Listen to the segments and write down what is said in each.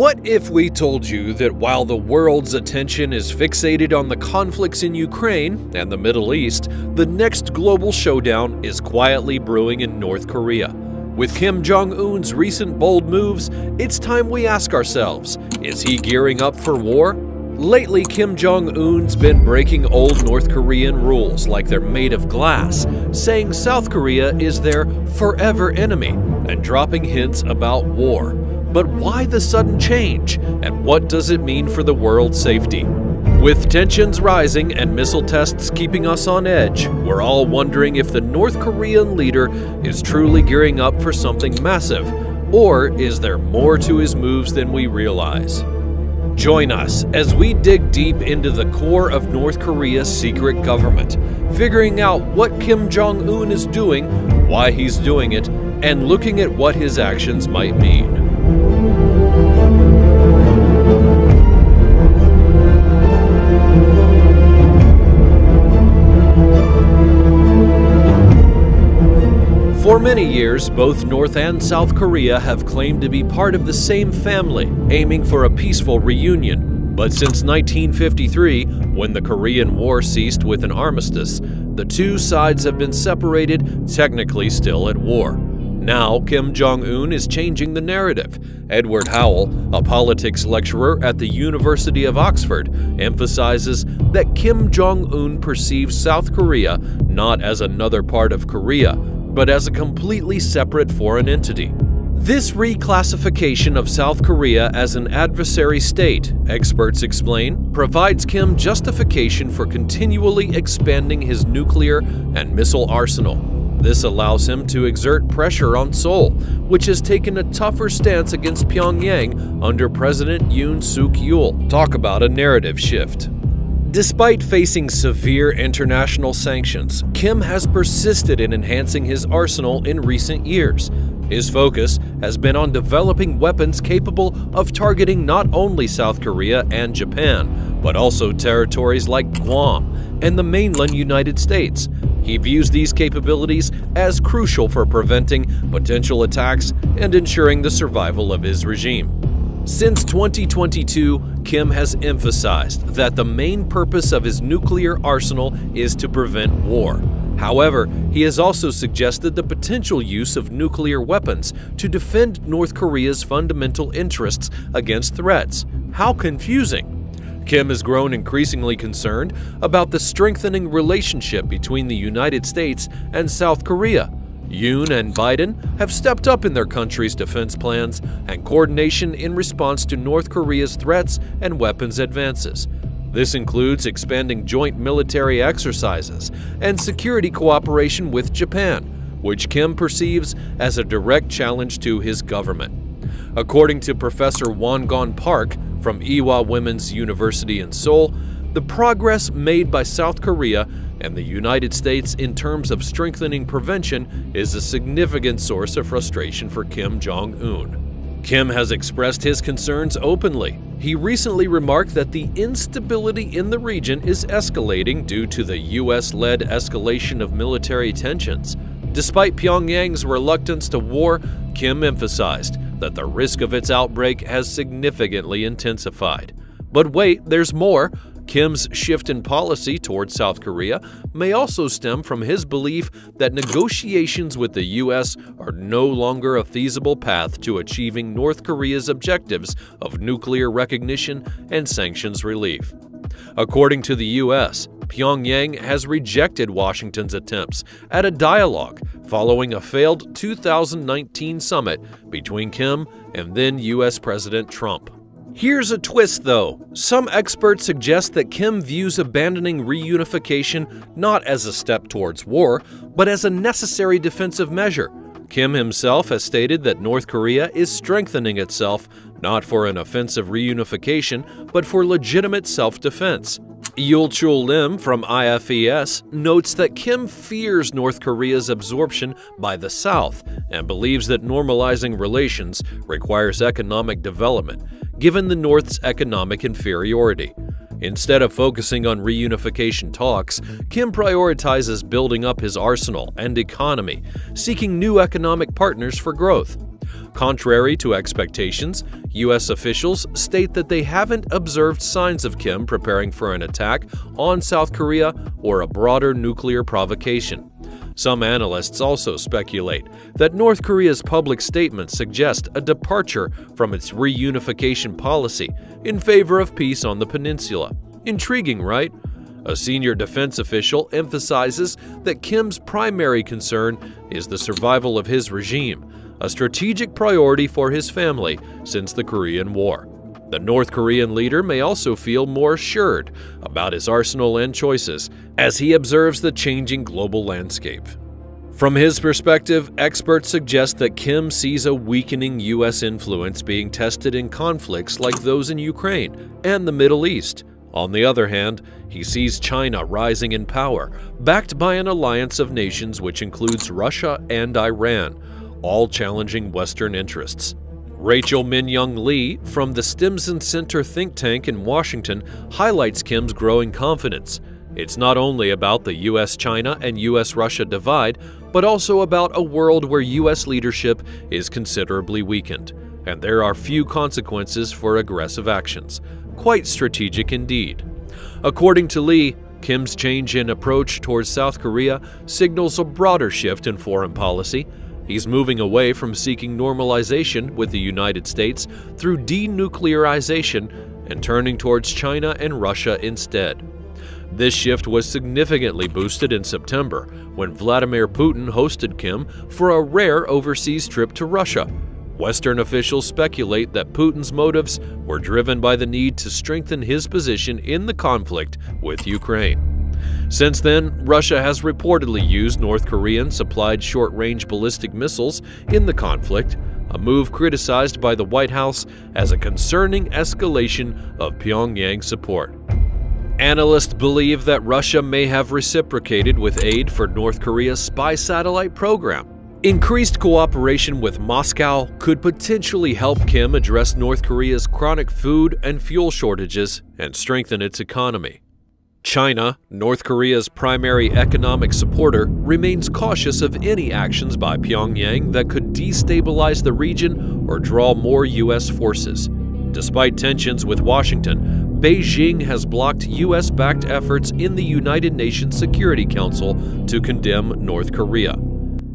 What if we told you that while the world's attention is fixated on the conflicts in Ukraine and the Middle East, the next global showdown is quietly brewing in North Korea? With Kim Jong un's recent bold moves, it's time we ask ourselves is he gearing up for war? Lately, Kim Jong un's been breaking old North Korean rules like they're made of glass, saying South Korea is their forever enemy, and dropping hints about war. But why the sudden change, and what does it mean for the world's safety? With tensions rising and missile tests keeping us on edge, we're all wondering if the North Korean leader is truly gearing up for something massive, or is there more to his moves than we realize? Join us as we dig deep into the core of North Korea's secret government, figuring out what Kim Jong un is doing, why he's doing it, and looking at what his actions might mean. For many years, both North and South Korea have claimed to be part of the same family, aiming for a peaceful reunion. But since 1953, when the Korean War ceased with an armistice, the two sides have been separated, technically still at war. Now, Kim Jong un is changing the narrative. Edward Howell, a politics lecturer at the University of Oxford, emphasizes that Kim Jong un perceives South Korea not as another part of Korea, but as a completely separate foreign entity. This reclassification of South Korea as an adversary state, experts explain, provides Kim justification for continually expanding his nuclear and missile arsenal. This allows him to exert pressure on Seoul, which has taken a tougher stance against Pyongyang under President Yoon Suk Yeol. Talk about a narrative shift. Despite facing severe international sanctions, Kim has persisted in enhancing his arsenal in recent years. His focus has been on developing weapons capable of targeting not only South Korea and Japan, but also territories like Guam and the mainland United States. He views these capabilities as crucial for preventing potential attacks and ensuring the survival of his regime. Since 2022, Kim has emphasized that the main purpose of his nuclear arsenal is to prevent war. However, he has also suggested the potential use of nuclear weapons to defend North Korea's fundamental interests against threats. How confusing! Kim has grown increasingly concerned about the strengthening relationship between the United States and South Korea. Yoon and Biden have stepped up in their country's defense plans and coordination in response to North Korea's threats and weapons advances. This includes expanding joint military exercises and security cooperation with Japan, which Kim perceives as a direct challenge to his government. According to Professor Won-gon Park from Ewha Women's University in Seoul, the progress made by South Korea and the United States in terms of strengthening prevention is a significant source of frustration for Kim Jong un. Kim has expressed his concerns openly. He recently remarked that the instability in the region is escalating due to the US led escalation of military tensions. Despite Pyongyang's reluctance to war, Kim emphasized that the risk of its outbreak has significantly intensified. But wait, there's more. Kim's shift in policy towards South Korea may also stem from his belief that negotiations with the U.S. are no longer a feasible path to achieving North Korea's objectives of nuclear recognition and sanctions relief. According to the U.S., Pyongyang has rejected Washington's attempts at a dialogue following a failed 2019 summit between Kim and then U.S. President Trump. Here's a twist though. Some experts suggest that Kim views abandoning reunification not as a step towards war, but as a necessary defensive measure. Kim himself has stated that North Korea is strengthening itself not for an offensive reunification, but for legitimate self defense. Yul Chul Lim from IFES notes that Kim fears North Korea's absorption by the South and believes that normalizing relations requires economic development, given the North's economic inferiority. Instead of focusing on reunification talks, Kim prioritizes building up his arsenal and economy, seeking new economic partners for growth. Contrary to expectations, U.S. officials state that they haven't observed signs of Kim preparing for an attack on South Korea or a broader nuclear provocation. Some analysts also speculate that North Korea's public statements suggest a departure from its reunification policy in favor of peace on the peninsula. Intriguing, right? A senior defense official emphasizes that Kim's primary concern is the survival of his regime, a strategic priority for his family since the Korean War. The North Korean leader may also feel more assured about his arsenal and choices as he observes the changing global landscape. From his perspective, experts suggest that Kim sees a weakening U.S. influence being tested in conflicts like those in Ukraine and the Middle East. On the other hand, he sees China rising in power, backed by an alliance of nations which includes Russia and Iran, all challenging Western interests. Rachel Min-Young Lee from the Stimson Center think tank in Washington highlights Kim's growing confidence. It's not only about the US-China and US-Russia divide, but also about a world where US leadership is considerably weakened, and there are few consequences for aggressive actions. Quite strategic indeed. According to Lee, Kim's change in approach towards South Korea signals a broader shift in foreign policy, He's moving away from seeking normalization with the United States through denuclearization and turning towards China and Russia instead. This shift was significantly boosted in September when Vladimir Putin hosted Kim for a rare overseas trip to Russia. Western officials speculate that Putin's motives were driven by the need to strengthen his position in the conflict with Ukraine. Since then, Russia has reportedly used North Korean supplied short range ballistic missiles in the conflict, a move criticized by the White House as a concerning escalation of Pyongyang support. Analysts believe that Russia may have reciprocated with aid for North Korea's spy satellite program. Increased cooperation with Moscow could potentially help Kim address North Korea's chronic food and fuel shortages and strengthen its economy. China, North Korea's primary economic supporter, remains cautious of any actions by Pyongyang that could destabilize the region or draw more U.S. forces. Despite tensions with Washington, Beijing has blocked U.S. backed efforts in the United Nations Security Council to condemn North Korea.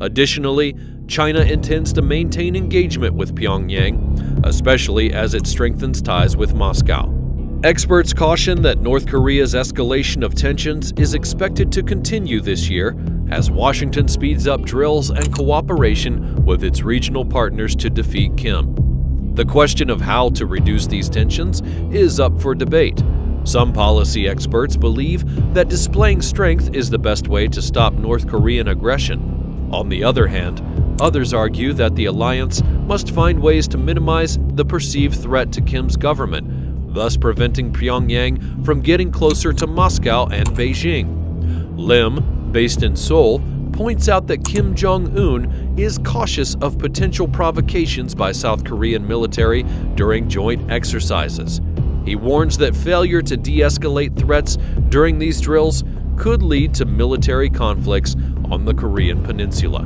Additionally, China intends to maintain engagement with Pyongyang, especially as it strengthens ties with Moscow. Experts caution that North Korea's escalation of tensions is expected to continue this year as Washington speeds up drills and cooperation with its regional partners to defeat Kim. The question of how to reduce these tensions is up for debate. Some policy experts believe that displaying strength is the best way to stop North Korean aggression. On the other hand, others argue that the alliance must find ways to minimize the perceived threat to Kim's government thus preventing Pyongyang from getting closer to Moscow and Beijing. Lim, based in Seoul, points out that Kim Jong un is cautious of potential provocations by South Korean military during joint exercises. He warns that failure to de escalate threats during these drills could lead to military conflicts on the Korean peninsula.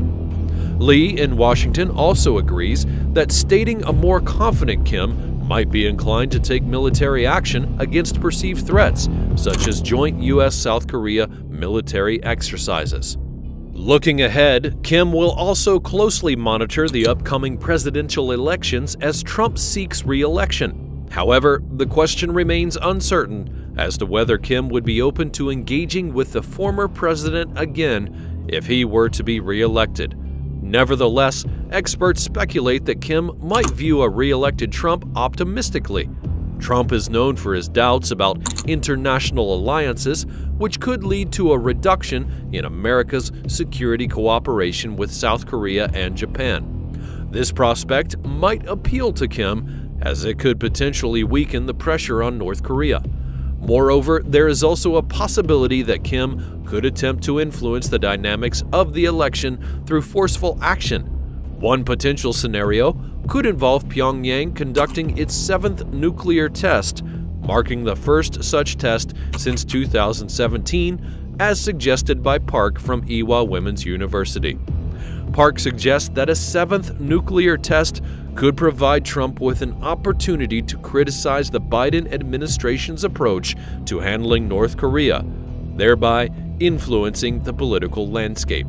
Lee in Washington also agrees that stating a more confident Kim might be inclined to take military action against perceived threats, such as joint U.S. South Korea military exercises. Looking ahead, Kim will also closely monitor the upcoming presidential elections as Trump seeks re election. However, the question remains uncertain as to whether Kim would be open to engaging with the former president again if he were to be re elected. Nevertheless, experts speculate that Kim might view a re elected Trump optimistically. Trump is known for his doubts about international alliances, which could lead to a reduction in America's security cooperation with South Korea and Japan. This prospect might appeal to Kim, as it could potentially weaken the pressure on North Korea. Moreover, there is also a possibility that Kim could attempt to influence the dynamics of the election through forceful action. One potential scenario could involve Pyongyang conducting its seventh nuclear test, marking the first such test since 2017, as suggested by Park from Ewha Women's University. Park suggests that a seventh nuclear test could provide Trump with an opportunity to criticize the Biden administration's approach to handling North Korea, thereby influencing the political landscape.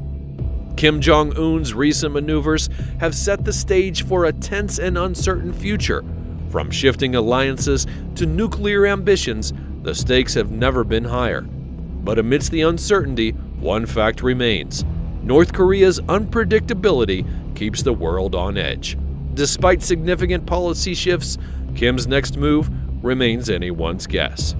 Kim Jong un's recent maneuvers have set the stage for a tense and uncertain future. From shifting alliances to nuclear ambitions, the stakes have never been higher. But amidst the uncertainty, one fact remains North Korea's unpredictability keeps the world on edge. Despite significant policy shifts, Kim's next move remains anyone's guess.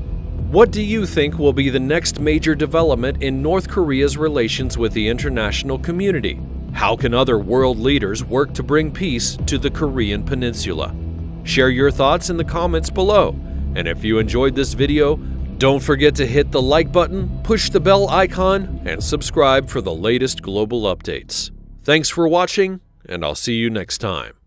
What do you think will be the next major development in North Korea's relations with the international community? How can other world leaders work to bring peace to the Korean Peninsula? Share your thoughts in the comments below. And if you enjoyed this video, don't forget to hit the like button, push the bell icon, and subscribe for the latest global updates. Thanks for watching, and I'll see you next time.